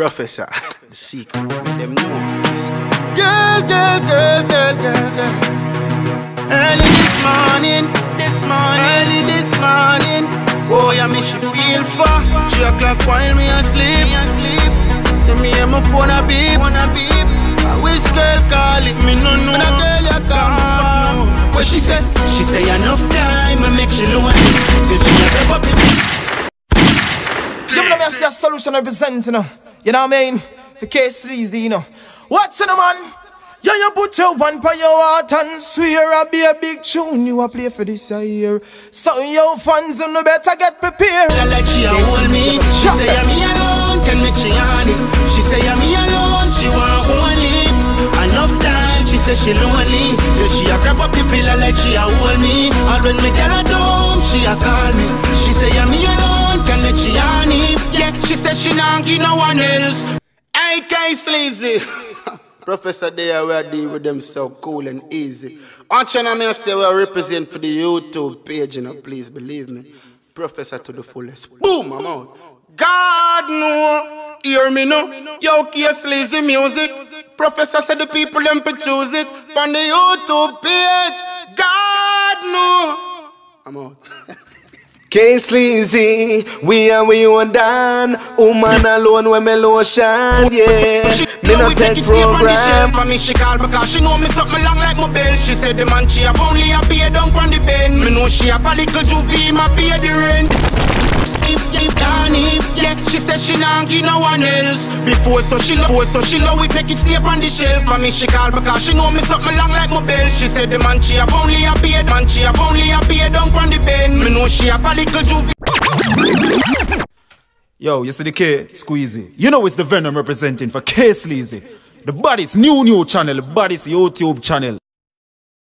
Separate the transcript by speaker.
Speaker 1: Professor, the secret, them know this.
Speaker 2: Girl, girl, girl, girl, girl, girl. Early this morning, this morning, early this morning. Oh, yeah, me she feel for three o'clock while me asleep, me asleep. Then me hear my phone a beep, wanna beep. I wish girl calling me no no. When a girl you come, what she say?
Speaker 3: She say enough time I make she lonely till she a wrap up in me.
Speaker 4: Give me a solution represent, you know. You know what I mean? For case easy, you know. What's in the man? Yeah, you put your one by your heart and swear I'll be a big tune you a play for this year. So your fans you know better get prepared.
Speaker 3: Feel like she a hold me. She say I'm me alone can make she honey. She say I'm me alone she want only. Enough time she say she lonely till she a grab up the pillow like she a hold me. Or when me her down she a call me. She say I'm me alone can make she honey. Yeah, she said she don't give no one else.
Speaker 1: AK Sleezy. Professor there we are deal with them so cool and easy. Action I may say we represent for the YouTube page, you know, please believe me. Professor to the fullest. Boom, I'm out. God no, hear me no. Yo, K Sleezy music. Professor said the people them to choose it on the YouTube page. God no. I'm out.
Speaker 5: K Sleezy, we and we on down. Woman alone when me lotion, yeah. Me no take program.
Speaker 3: For me she call because she know me something long like my bell. She said the man she have only a pay down on the bend. Me know she have a little juvie, my pay the rent. If, if, and if, yeah, she said she not give no one else. Before so she love, so she love it make it stay on the shelf. For me she call because she know me something long like my bell. She said the man she have only a pay, man she have only a pay down on the bend. Know she a little juvie.
Speaker 6: Yo, you see the K Squeezy. You know it's the Venom representing for K Sleezy. The body's new new channel, the body's YouTube channel.